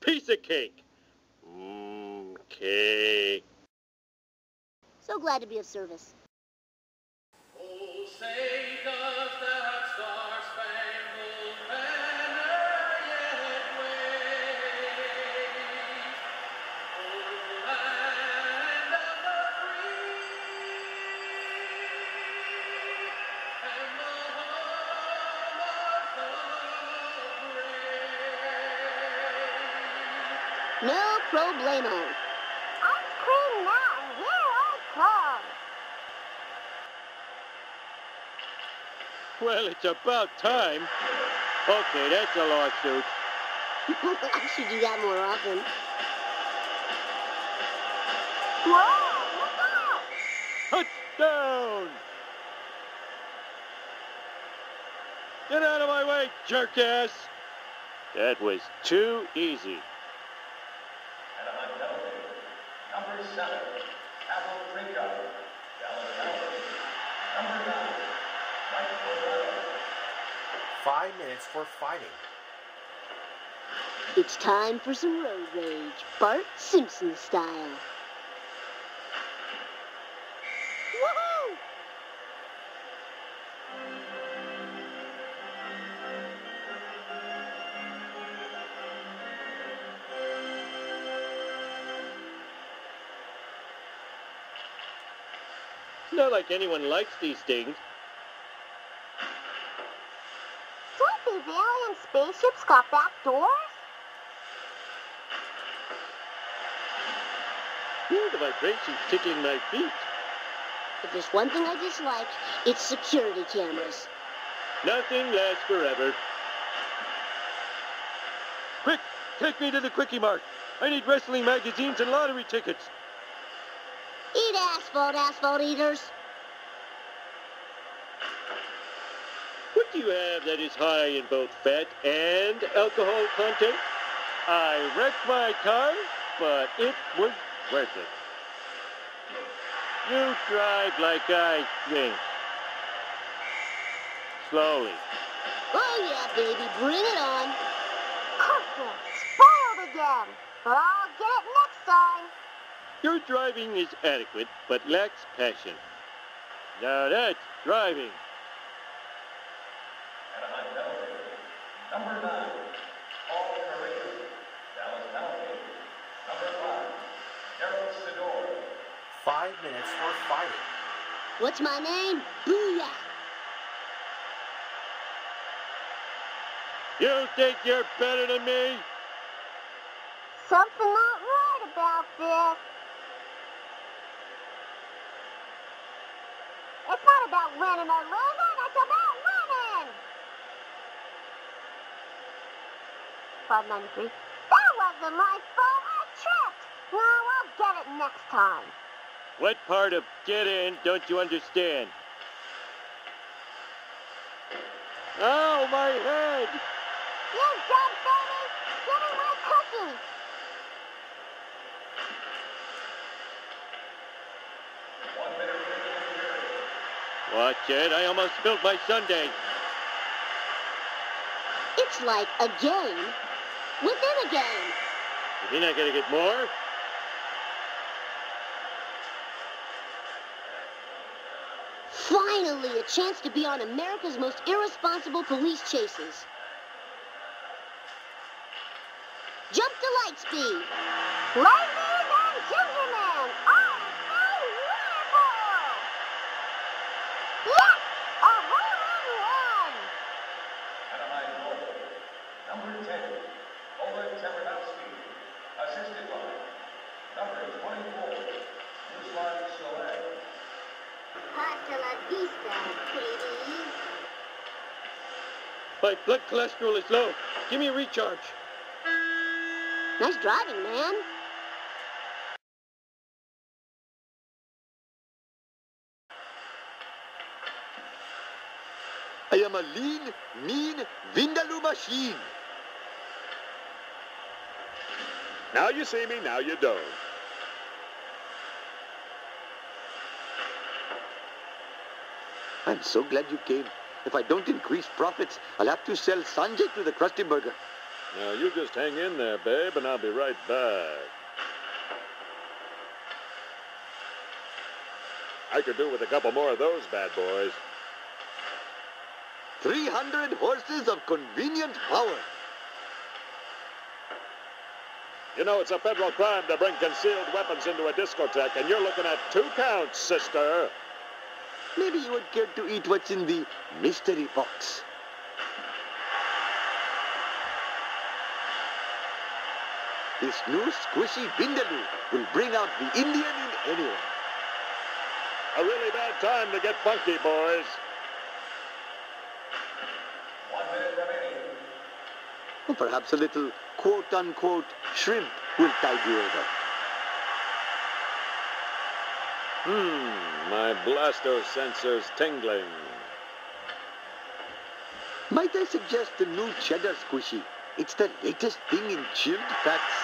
piece of cake. Mmm, cake. So glad to be of service. No problemo. Ice cream now, here I come. Well, it's about time. Okay, that's a lawsuit. I should do that more often. Whoa, look out! Touchdown! Get out of my way, jerkass! That was too easy. Five minutes for fighting. It's time for some road rage, Bart Simpson style. It's not like anyone likes these things. Don't these alien spaceships got back doors? Feel the vibrations tickling my feet. If there's one thing I dislike, it's security cameras. Nothing lasts forever. Quick, take me to the Kwik-E-Mart. I need wrestling magazines and lottery tickets. Asphalt, asphalt eaters. What do you have that is high in both fat and alcohol content? I wrecked my car, but it was worth it. You drive like I drink. Slowly. Oh yeah, baby, bring it on. Perfect. Spoiled again. But I'll get it next time. Your driving is adequate, but lacks passion. Now that's driving. Number nine, Paul Kariya. Dallas penalty. Number five, Darryl Sydor. Five minutes for fighting. What's my name? Booyah! You think you're better than me? Something not right about this. It's not about winning or losing, it's about winning. 593. That wasn't my fault. I tripped. No, I'll get it next time. What part of get in don't you understand? Ow, my head! You dumb baby! Give me my cookie! One minute remaining in the period. Watch it, I almost spilled my sundae. It's like a game within a game. You're not gonna get more? Finally, a chance to be on America's most irresponsible police chases. Jump to light speed. Ladies My blood cholesterol is low. Give me a recharge. Nice driving, man. I am a lean, mean Vindaloo machine. Now you see me, now you don't. I'm so glad you came. If I don't increase profits, I'll have to sell Sanjay to the Krusty Burger. Now, you just hang in there, babe, and I'll be right back. I could do with a couple more of those bad boys. 300 horses of convenient power. You know, it's a federal crime to bring concealed weapons into a discotheque, and you're looking at two counts, sister. Maybe you would care to eat what's in the mystery box. This new squishy Vindaloo will bring out the Indian in anyone. A really bad time to get funky, boys. Or perhaps a little quote-unquote shrimp will tide you over. Hmm, my blasto sensor's tingling. Might I suggest the new cheddar squishy? It's the latest thing in chilled fats.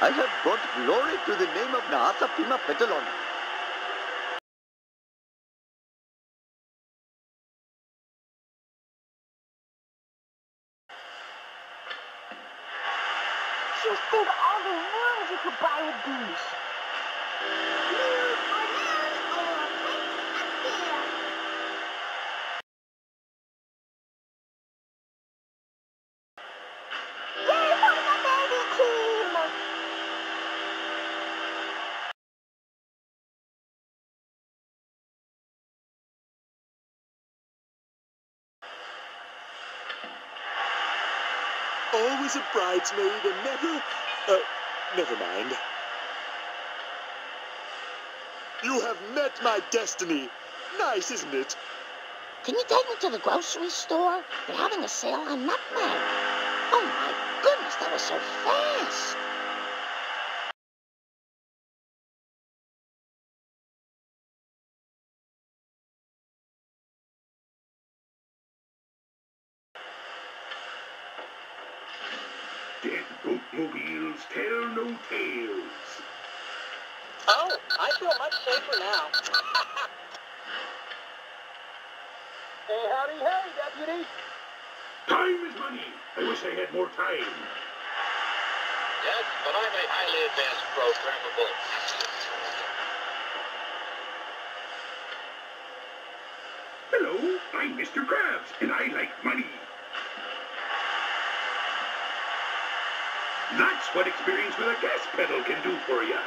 I have brought glory to the name of Nahasapeemapetilon. Team! Always a bridesmaid and never. Uh, never mind. You have met my destiny. Nice, isn't it? Can you take me to the grocery store? They're having a sale on nutmeg. Oh my goodness, that was so fast. Dead boatmobiles tell no tales. Oh, I feel much safer now. hey, howdy, hey, deputy. Time is money. I wish I had more time. Yes, but I'm a highly advanced programmable. Hello, I'm Mr. Krabs, and I like money. That's what experience with a gas pedal can do for you.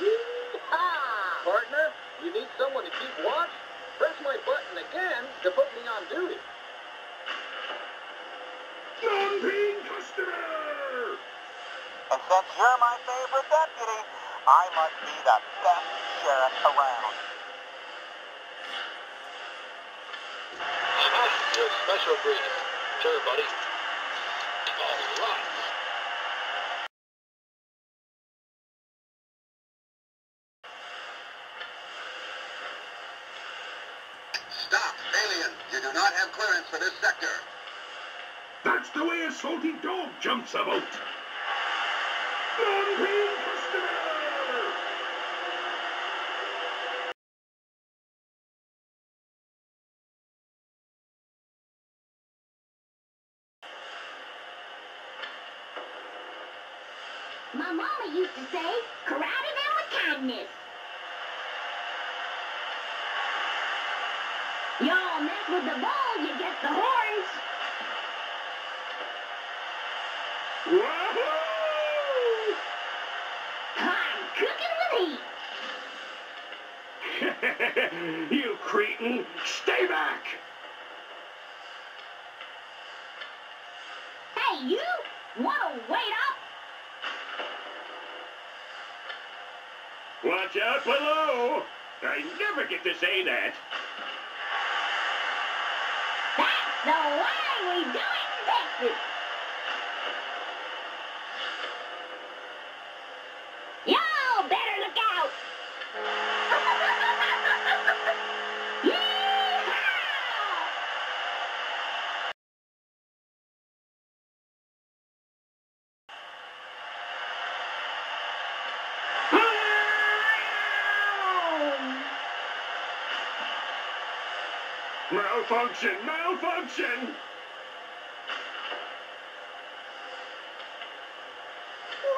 Yeehaw! Partner, you need someone to keep watch? Press my button again to put me on duty. Non-paying! And since you're my favorite deputy, I must be the best sheriff around. Uh-huh, your special breed. Sure, buddy. All right. Stop, alien. You do not have clearance for this sector. That's the way a salty dog jumps about. Non-paying customer! My mama used to say, karate them with kindness. Y'all mess with the ball, you get the horns. I'm cooking with heat. you cretin! Stay back! Hey, you! Wanna wait up? Watch out below! I never get to say that. That's the way we do it in Texas. Y'all better look out. Yeehaw! Malfunction! Malfunction!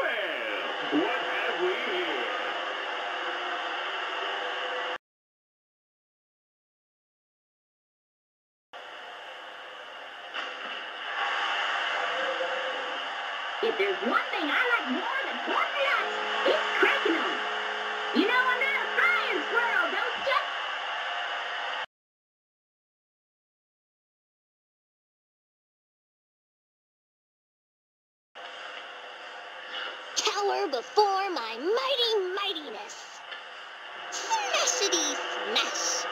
Well, what have we here? If there's one thing I like more than corn nuts, it's cracking them. You know I'm not a frying squirrel, don't ya? Cower before my mighty mightiness. Smashity smash.